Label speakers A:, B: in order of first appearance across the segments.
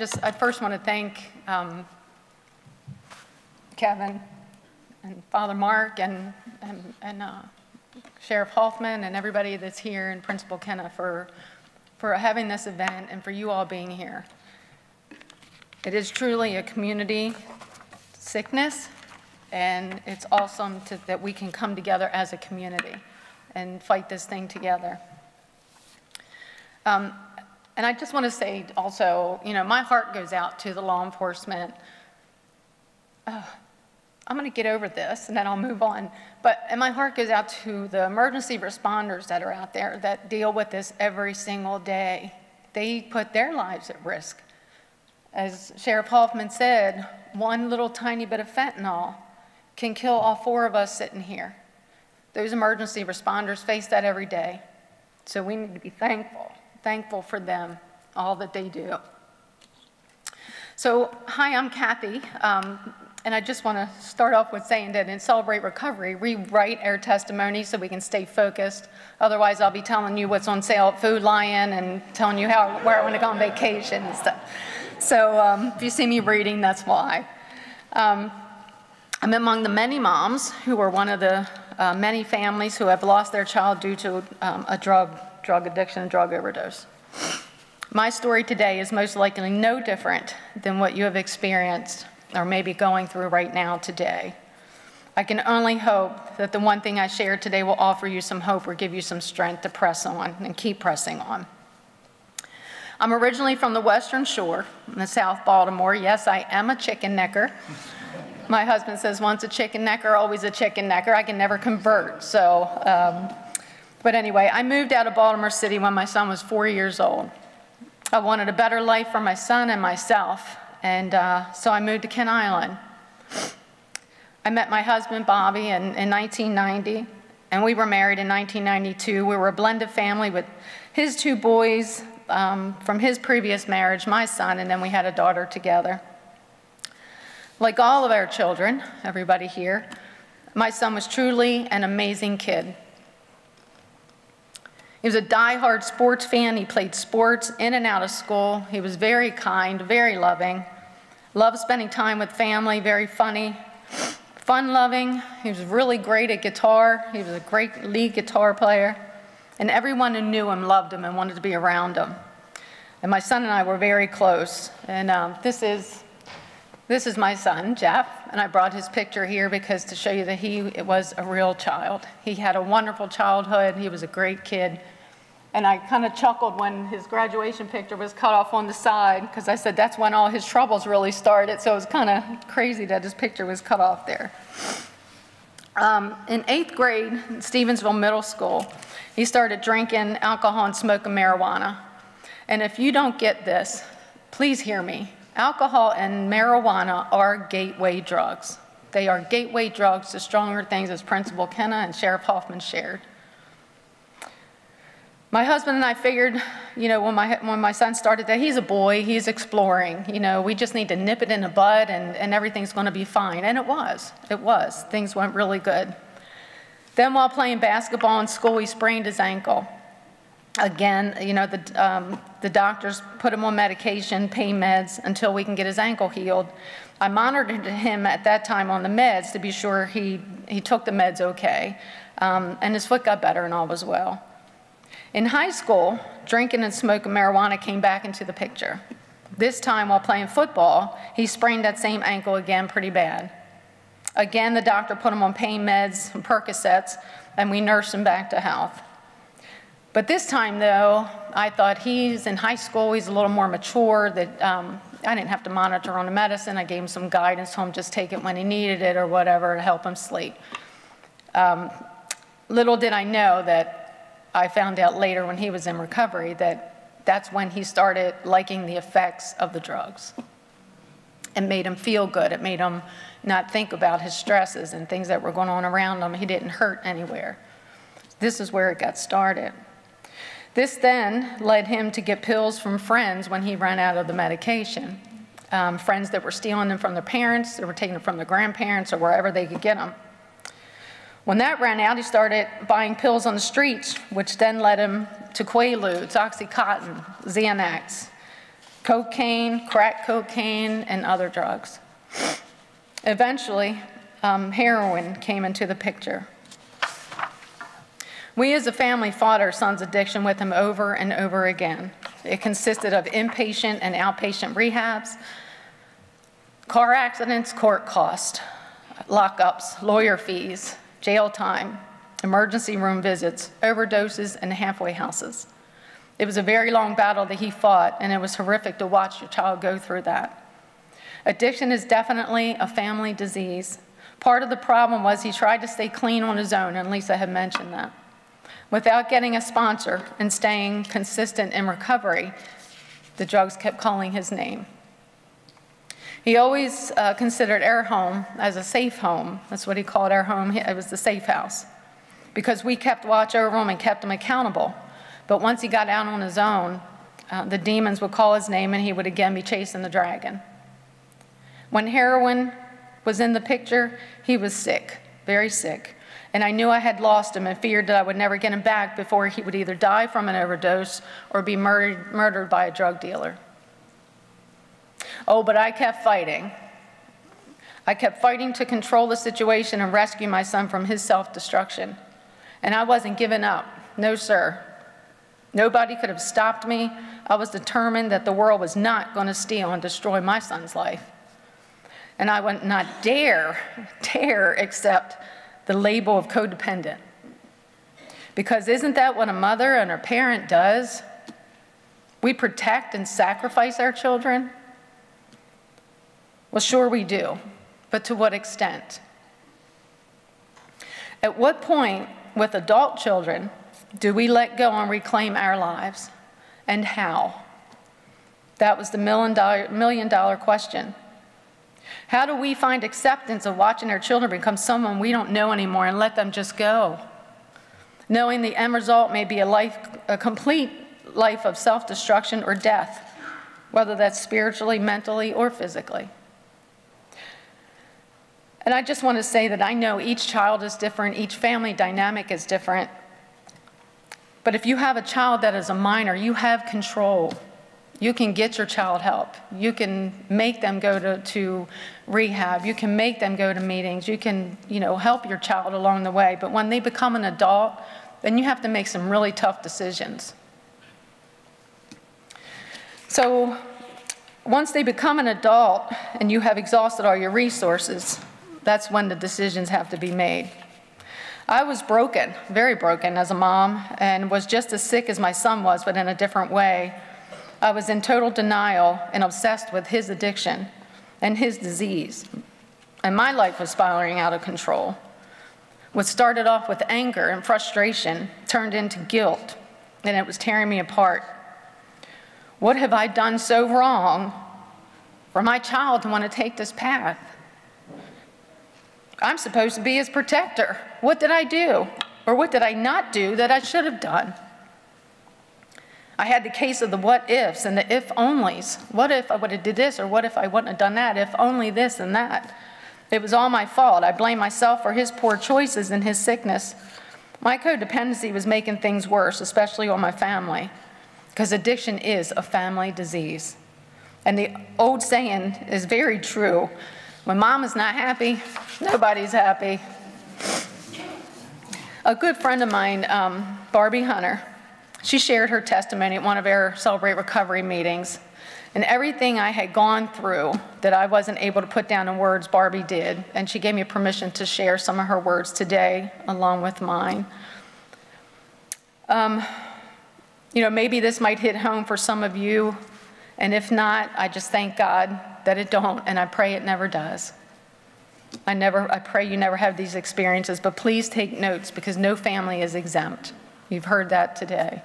A: I just, I first want to thank um, Kevin and Father Mark and, and, and uh, Sheriff Hoffman and everybody that's here and Principal Kenna for, for having this event and for you all being here. It is truly a community sickness, and it's awesome to, that we can come together as a community and fight this thing together. Um, and I just want to say also, you know, my heart goes out to the law enforcement. Uh, I'm going to get over this and then I'll move on. But, and my heart goes out to the emergency responders that are out there that deal with this every single day. They put their lives at risk. As Sheriff Hoffman said, one little tiny bit of fentanyl can kill all four of us sitting here. Those emergency responders face that every day. So we need to be thankful, thankful for them, all that they do. So, hi, I'm Cathy. Um, and I just want to start off with saying that in Celebrate Recovery, we write our testimony so we can stay focused. Otherwise, I'll be telling you what's on sale at Food Lion and telling you how, where I want to go on vacation and stuff. So um, if you see me reading, that's why. Um, I'm among the many moms who are one of the uh, many families who have lost their child due to um, a drug, drug addiction and drug overdose. My story today is most likely no different than what you have experienced or maybe going through right now today. I can only hope that the one thing I shared today will offer you some hope or give you some strength to press on and keep pressing on. I'm originally from the Western Shore in the South Baltimore. Yes, I am a chicken necker. My husband says once a chicken necker, always a chicken necker. I can never convert. So, um, but anyway, I moved out of Baltimore City when my son was four years old. I wanted a better life for my son and myself. And uh, so I moved to Kent Island. I met my husband, Bobby, in, in 1990, and we were married in 1992. We were a blended family with his two boys um, from his previous marriage, my son, and then we had a daughter together. Like all of our children, everybody here, my son was truly an amazing kid. He was a die-hard sports fan. He played sports in and out of school. He was very kind, very loving, loved spending time with family, very funny, fun-loving. He was really great at guitar. He was a great lead guitar player. And everyone who knew him loved him and wanted to be around him. And my son and I were very close. And um, this is this is my son, Jeff, and I brought his picture here because to show you that he was a real child. He had a wonderful childhood. He was a great kid. And I kind of chuckled when his graduation picture was cut off on the side because I said that's when all his troubles really started. So it was kind of crazy that his picture was cut off there. Um, in eighth grade, in Stevensville Middle School, he started drinking alcohol and smoking marijuana. And if you don't get this, please hear me. Alcohol and marijuana are gateway drugs. They are gateway drugs to stronger things as Principal Kenna and Sheriff Hoffman shared. My husband and I figured, you know, when my, when my son started that, he's a boy, he's exploring. You know, we just need to nip it in the bud and, and everything's going to be fine. And it was. It was. Things went really good. Then while playing basketball in school, he sprained his ankle. Again, you know, the, um, the doctors put him on medication, pain meds, until we can get his ankle healed. I monitored him at that time on the meds to be sure he, he took the meds okay. Um, and his foot got better and all was well. In high school, drinking and smoking marijuana came back into the picture. This time while playing football, he sprained that same ankle again pretty bad. Again, the doctor put him on pain meds and Percocets, and we nursed him back to health. But this time, though, I thought he's in high school, he's a little more mature, that um, I didn't have to monitor on the medicine. I gave him some guidance, told him just take it when he needed it or whatever to help him sleep. Um, little did I know that I found out later when he was in recovery that that's when he started liking the effects of the drugs. It made him feel good. It made him not think about his stresses and things that were going on around him. He didn't hurt anywhere. This is where it got started. This then led him to get pills from friends when he ran out of the medication. Um, friends that were stealing them from their parents, they were taking them from their grandparents or wherever they could get them. When that ran out, he started buying pills on the streets, which then led him to Quaaludes, Oxycontin, Xanax. cocaine, crack cocaine, and other drugs. Eventually, um, heroin came into the picture. We as a family fought our son's addiction with him over and over again. It consisted of inpatient and outpatient rehabs, car accidents, court costs, lockups, lawyer fees, jail time, emergency room visits, overdoses, and halfway houses. It was a very long battle that he fought, and it was horrific to watch your child go through that. Addiction is definitely a family disease. Part of the problem was he tried to stay clean on his own, and Lisa had mentioned that. Without getting a sponsor and staying consistent in recovery, the drugs kept calling his name. He always uh, considered our home as a safe home. That's what he called our home. It was the safe house because we kept watch over him and kept him accountable. But once he got out on his own, uh, the demons would call his name and he would again be chasing the dragon. When heroin was in the picture, he was sick, very sick. And I knew I had lost him and feared that I would never get him back before he would either die from an overdose or be murdered, murdered by a drug dealer. Oh, but I kept fighting. I kept fighting to control the situation and rescue my son from his self destruction. And I wasn't giving up. No, sir. Nobody could have stopped me. I was determined that the world was not going to steal and destroy my son's life. And I would not dare, dare accept the label of codependent. Because isn't that what a mother and a parent does? We protect and sacrifice our children. Well, sure we do, but to what extent? At what point with adult children do we let go and reclaim our lives? And how? That was the million dollar, million dollar question. How do we find acceptance of watching our children become someone we don't know anymore and let them just go? Knowing the end result may be a life, a complete life of self-destruction or death, whether that's spiritually, mentally, or physically. And I just want to say that I know each child is different, each family dynamic is different. But if you have a child that is a minor, you have control. You can get your child help. You can make them go to, to rehab. You can make them go to meetings. You can, you know, help your child along the way. But when they become an adult, then you have to make some really tough decisions. So once they become an adult and you have exhausted all your resources, that's when the decisions have to be made. I was broken, very broken as a mom, and was just as sick as my son was, but in a different way. I was in total denial and obsessed with his addiction and his disease. And my life was spiraling out of control. What started off with anger and frustration turned into guilt, and it was tearing me apart. What have I done so wrong for my child to want to take this path? I'm supposed to be his protector. What did I do? Or what did I not do that I should have done? I had the case of the what ifs and the if onlys. What if I would have did this or what if I wouldn't have done that? If only this and that. It was all my fault. I blame myself for his poor choices and his sickness. My codependency was making things worse, especially on my family, because addiction is a family disease. And the old saying is very true when mom is not happy, nobody's happy. A good friend of mine, um, Barbie Hunter, she shared her testimony at one of our Celebrate Recovery meetings. And everything I had gone through that I wasn't able to put down in words, Barbie did. And she gave me permission to share some of her words today along with mine. Um, you know, maybe this might hit home for some of you. And if not, I just thank God that it don't, and I pray it never does. I never, I pray you never have these experiences, but please take notes because no family is exempt. You've heard that today.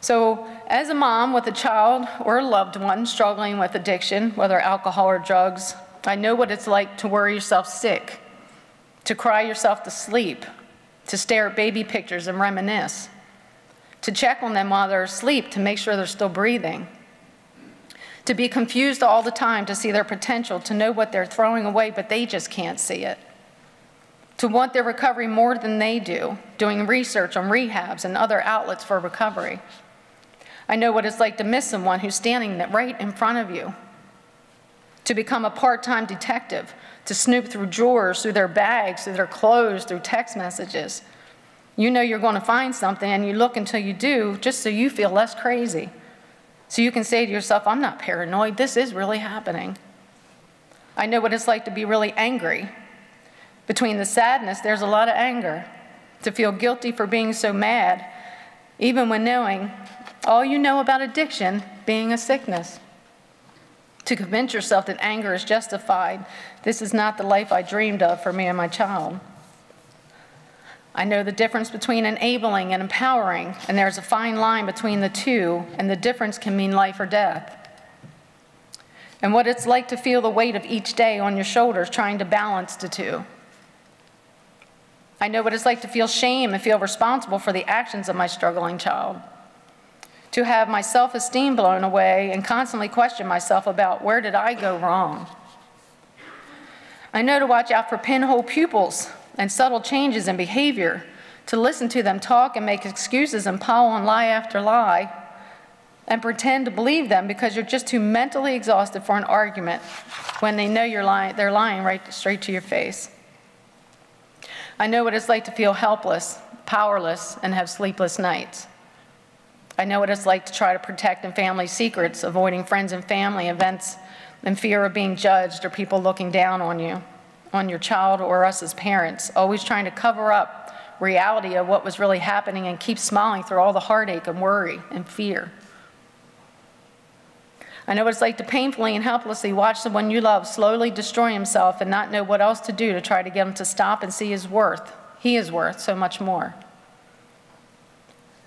A: So, as a mom with a child or a loved one struggling with addiction, whether alcohol or drugs, I know what it's like to worry yourself sick, to cry yourself to sleep, to stare at baby pictures and reminisce, to check on them while they're asleep to make sure they're still breathing, to be confused all the time to see their potential, to know what they're throwing away, but they just can't see it. To want their recovery more than they do, doing research on rehabs and other outlets for recovery. I know what it's like to miss someone who's standing right in front of you, to become a part-time detective, to snoop through drawers, through their bags, through their clothes, through text messages. You know you're going to find something and you look until you do just so you feel less crazy. So you can say to yourself, I'm not paranoid, this is really happening. I know what it's like to be really angry. Between the sadness, there's a lot of anger. To feel guilty for being so mad, even when knowing all you know about addiction being a sickness. To convince yourself that anger is justified. This is not the life I dreamed of for me and my child. I know the difference between enabling and empowering, and there's a fine line between the two, and the difference can mean life or death. And what it's like to feel the weight of each day on your shoulders trying to balance the two. I know what it's like to feel shame and feel responsible for the actions of my struggling child. To have my self esteem blown away and constantly question myself about where did I go wrong. I know to watch out for pinhole pupils and subtle changes in behavior, to listen to them talk and make excuses and pile on lie after lie, and pretend to believe them because you're just too mentally exhausted for an argument when they know you're lying, they're lying right straight to your face. I know what it's like to feel helpless, powerless, and have sleepless nights. I know what it's like to try to protect in family secrets, avoiding friends and family events in fear of being judged or people looking down on you on your child or us as parents, always trying to cover up reality of what was really happening and keep smiling through all the heartache and worry and fear. I know what it's like to painfully and helplessly watch someone you love slowly destroy himself and not know what else to do to try to get him to stop and see his worth. He is worth so much more.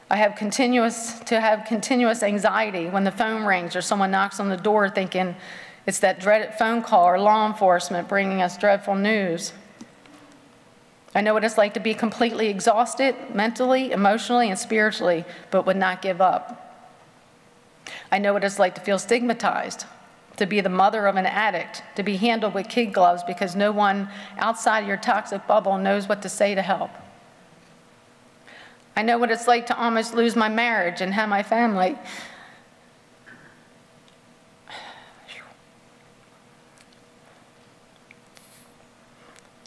A: I have continuous to have continuous anxiety when the phone rings or someone knocks on the door thinking, it's that dreaded phone call or law enforcement bringing us dreadful news. I know what it's like to be completely exhausted mentally, emotionally, and spiritually, but would not give up. I know what it's like to feel stigmatized, to be the mother of an addict, to be handled with kid gloves because no one outside your toxic bubble knows what to say to help. I know what it's like to almost lose my marriage and have my family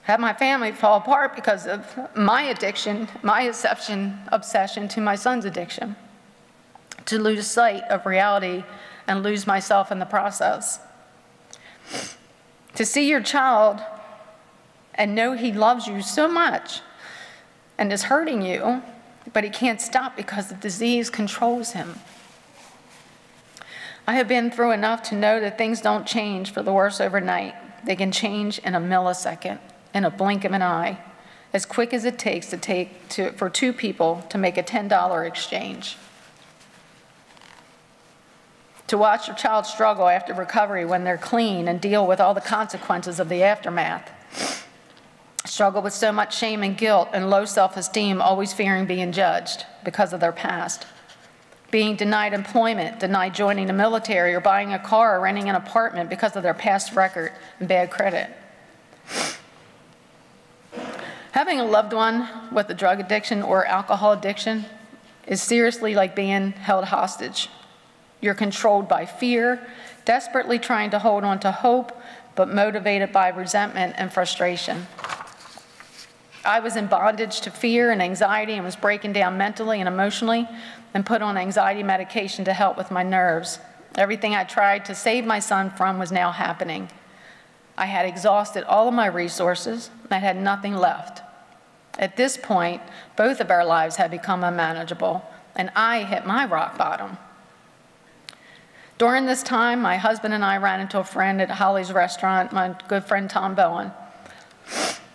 A: had my family fall apart because of my addiction, my obsession, obsession to my son's addiction, to lose sight of reality and lose myself in the process. To see your child and know he loves you so much and is hurting you, but he can't stop because the disease controls him. I have been through enough to know that things don't change for the worse overnight. They can change in a millisecond in a blink of an eye, as quick as it takes to take to, for two people to make a $10 exchange. To watch your child struggle after recovery when they're clean and deal with all the consequences of the aftermath. Struggle with so much shame and guilt and low self esteem, always fearing being judged because of their past. Being denied employment, denied joining the military, or buying a car or renting an apartment because of their past record and bad credit. Having a loved one with a drug addiction or alcohol addiction is seriously like being held hostage. You're controlled by fear, desperately trying to hold on to hope, but motivated by resentment and frustration. I was in bondage to fear and anxiety and was breaking down mentally and emotionally and put on anxiety medication to help with my nerves. Everything I tried to save my son from was now happening. I had exhausted all of my resources, and I had nothing left. At this point, both of our lives had become unmanageable, and I hit my rock bottom. During this time, my husband and I ran into a friend at Holly's restaurant, my good friend Tom Bowen.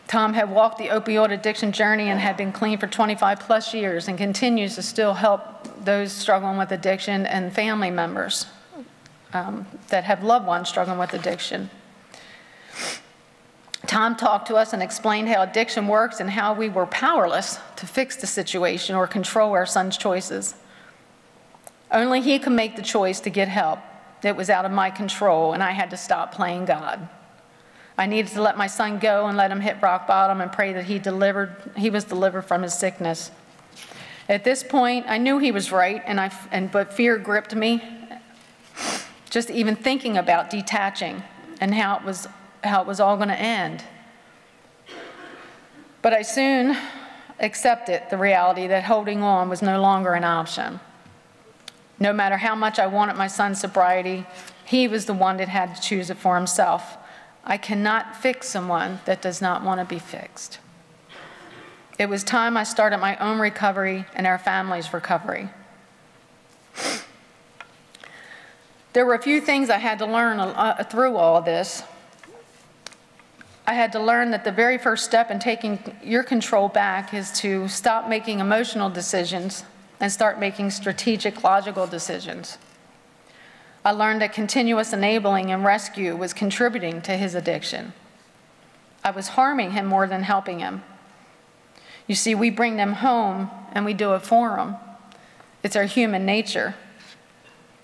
A: Tom had walked the opioid addiction journey and had been clean for 25 plus years and continues to still help those struggling with addiction and family members um, that have loved ones struggling with addiction. Tom talked to us and explained how addiction works and how we were powerless to fix the situation or control our son's choices. Only he could make the choice to get help. It was out of my control, and I had to stop playing God. I needed to let my son go and let him hit rock bottom and pray that he delivered he was delivered from his sickness. At this point, I knew he was right, and I, and, but fear gripped me. Just even thinking about detaching and how it was, how it was all going to end. But I soon accepted the reality that holding on was no longer an option. No matter how much I wanted my son's sobriety, he was the one that had to choose it for himself. I cannot fix someone that does not want to be fixed. It was time I started my own recovery and our family's recovery. There were a few things I had to learn uh, through all this. I had to learn that the very first step in taking your control back is to stop making emotional decisions and start making strategic, logical decisions. I learned that continuous enabling and rescue was contributing to his addiction. I was harming him more than helping him. You see, we bring them home and we do it for them. It's our human nature,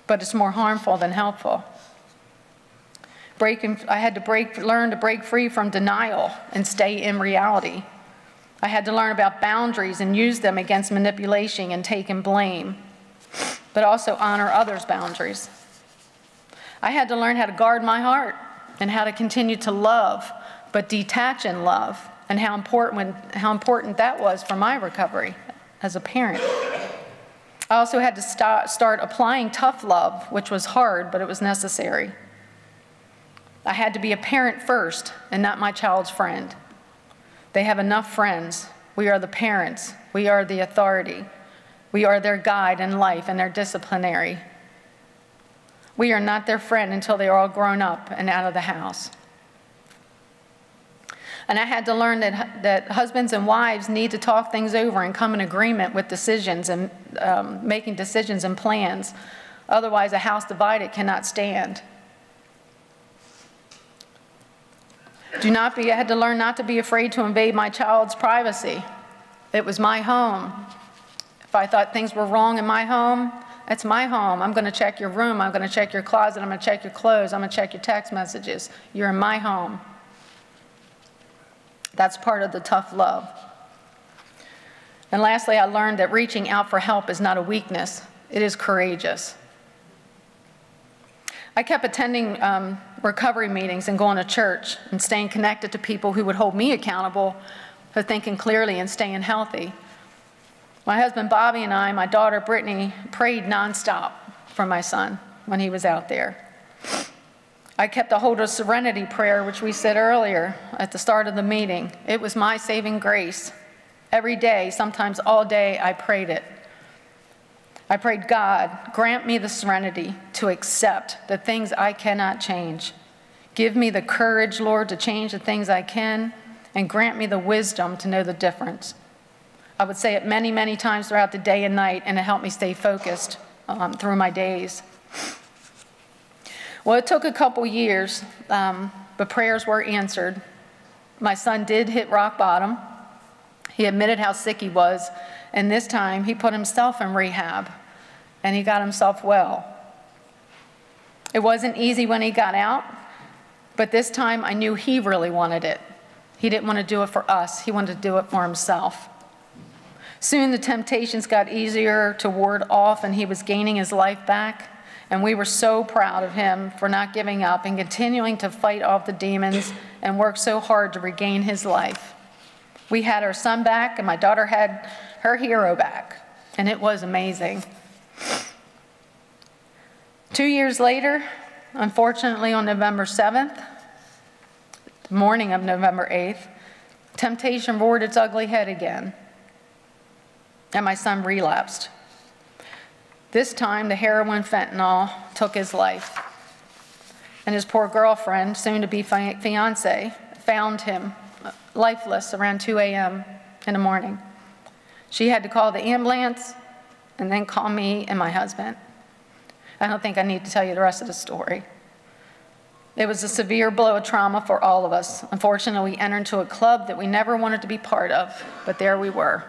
A: but it's more harmful than helpful. I had to break, learn to break free from denial and stay in reality. I had to learn about boundaries and use them against manipulation and taking blame, but also honor others' boundaries. I had to learn how to guard my heart and how to continue to love, but detach in love and how important, how important that was for my recovery as a parent. I also had to start applying tough love, which was hard, but it was necessary. I had to be a parent first and not my child's friend. They have enough friends. We are the parents. We are the authority. We are their guide in life and their disciplinary. We are not their friend until they are all grown up and out of the house. And I had to learn that, that husbands and wives need to talk things over and come in agreement with decisions and um, making decisions and plans. Otherwise, a house divided cannot stand. Do not be, I had to learn not to be afraid to invade my child's privacy. It was my home. If I thought things were wrong in my home, it's my home. I'm going to check your room. I'm going to check your closet. I'm going to check your clothes. I'm going to check your text messages. You're in my home. That's part of the tough love. And lastly, I learned that reaching out for help is not a weakness, it is courageous. I kept attending um, recovery meetings and going to church and staying connected to people who would hold me accountable for thinking clearly and staying healthy. My husband Bobby and I, my daughter Brittany, prayed nonstop for my son when he was out there. I kept a hold of serenity prayer, which we said earlier at the start of the meeting. It was my saving grace. Every day, sometimes all day, I prayed it. I prayed, God, grant me the serenity to accept the things I cannot change. Give me the courage, Lord, to change the things I can, and grant me the wisdom to know the difference. I would say it many, many times throughout the day and night, and it helped me stay focused um, through my days. Well, it took a couple years, um, but prayers were answered. My son did hit rock bottom. He admitted how sick he was, and this time he put himself in rehab and he got himself well. It wasn't easy when he got out, but this time I knew he really wanted it. He didn't want to do it for us, he wanted to do it for himself. Soon the temptations got easier to ward off, and he was gaining his life back. And we were so proud of him for not giving up and continuing to fight off the demons and work so hard to regain his life. We had our son back, and my daughter had her hero back, and it was amazing. Two years later, unfortunately, on November 7th, the morning of November 8th, temptation reared its ugly head again, and my son relapsed. This time, the heroin fentanyl took his life. And his poor girlfriend, soon to be fiance, found him uh, lifeless around 2 a.m. in the morning. She had to call the ambulance and then call me and my husband. I don't think I need to tell you the rest of the story. It was a severe blow of trauma for all of us. Unfortunately, we entered into a club that we never wanted to be part of, but there we were.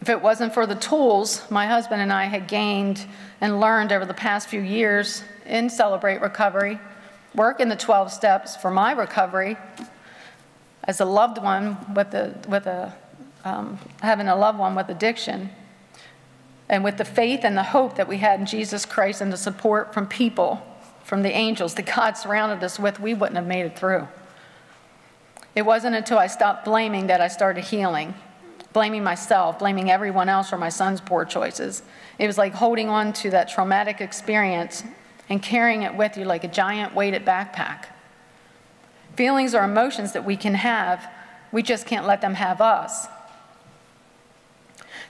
A: If it wasn't for the tools my husband and I had gained and learned over the past few years in Celebrate Recovery, work in the 12 steps for my recovery as a loved one with a, with a um, having a loved one with addiction. And with the faith and the hope that we had in Jesus Christ and the support from people, from the angels that God surrounded us with, we wouldn't have made it through. It wasn't until I stopped blaming that I started healing, blaming myself, blaming everyone else for my son's poor choices. It was like holding on to that traumatic experience and carrying it with you like a giant weighted backpack. Feelings or emotions that we can have, we just can't let them have us.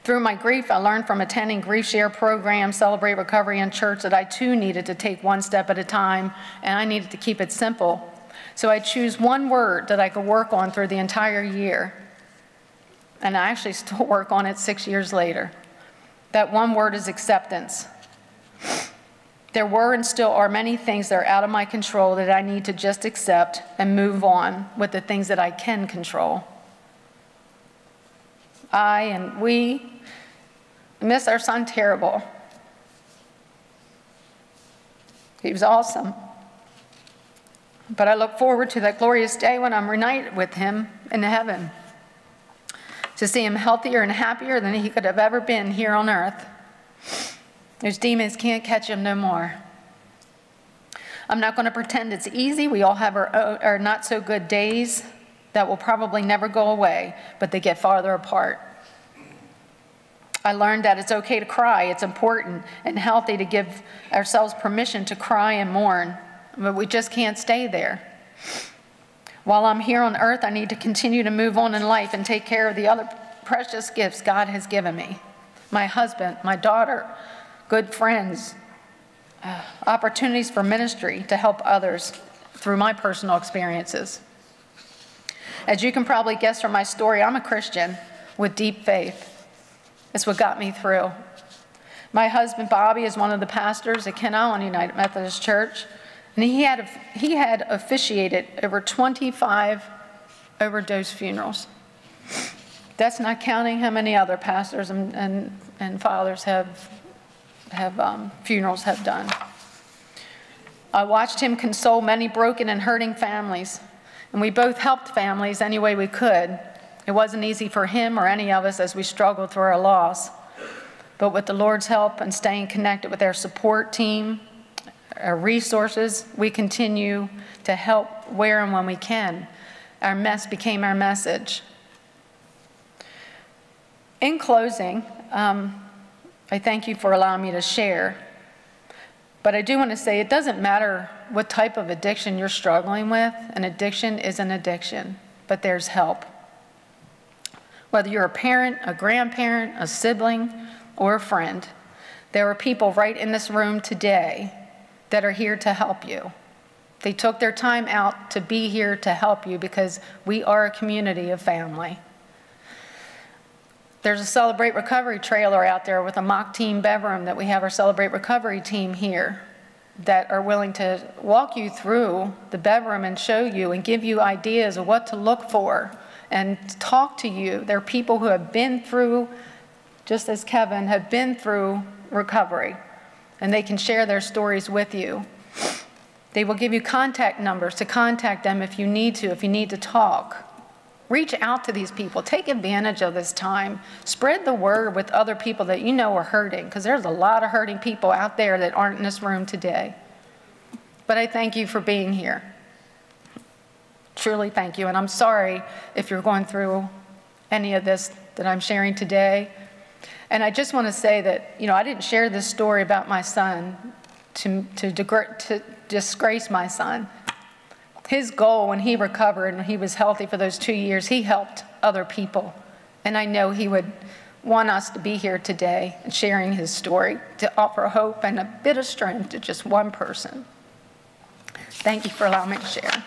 A: Through my grief, I learned from attending Grief Share program, Celebrate Recovery in church that I too needed to take one step at a time and I needed to keep it simple. So I choose one word that I could work on through the entire year. And I actually still work on it six years later. That one word is acceptance. There were and still are many things that are out of my control that I need to just accept and move on with the things that I can control. I and we miss our son terrible. He was awesome. But I look forward to that glorious day when I'm reunited with him in heaven to see him healthier and happier than he could have ever been here on earth. Those demons can't catch him no more. I'm not going to pretend it's easy. We all have our, our not so good days that will probably never go away, but they get farther apart. I learned that it's okay to cry. It's important and healthy to give ourselves permission to cry and mourn, but we just can't stay there. While I'm here on earth, I need to continue to move on in life and take care of the other precious gifts God has given me my husband, my daughter, good friends, uh, opportunities for ministry to help others through my personal experiences. As you can probably guess from my story, I'm a Christian with deep faith. It's what got me through. My husband, Bobby, is one of the pastors at Kent Island United Methodist Church. And he had, he had officiated over 25 overdose funerals. That's not counting how many other pastors and, and, and fathers have, have um, funerals have done. I watched him console many broken and hurting families, and we both helped families any way we could. It wasn't easy for him or any of us as we struggled through our loss. But with the Lord's help and staying connected with our support team, our resources. We continue to help where and when we can. Our mess became our message. In closing, um, I thank you for allowing me to share. But I do want to say it doesn't matter what type of addiction you're struggling with, an addiction is an addiction, but there's help. Whether you're a parent, a grandparent, a sibling, or a friend, there are people right in this room today that are here to help you. They took their time out to be here to help you because we are a community of family. There's a Celebrate Recovery trailer out there with a mock team Beverum that we have our Celebrate Recovery team here that are willing to walk you through the Beverum and show you and give you ideas of what to look for and talk to you. There are people who have been through, just as Kevin, have been through recovery and they can share their stories with you. They will give you contact numbers to contact them if you need to, if you need to talk. Reach out to these people. Take advantage of this time. Spread the word with other people that you know are hurting, because there's a lot of hurting people out there that aren't in this room today. But I thank you for being here. Truly thank you. And I'm sorry if you're going through any of this that I'm sharing today. And I just want to say that, you know, I didn't share this story about my son to, to, to disgrace my son. His goal when he recovered and he was healthy for those two years, he helped other people. And I know he would want us to be here today and sharing his story to offer hope and a bit of strength to just one person. Thank you for allowing me to share.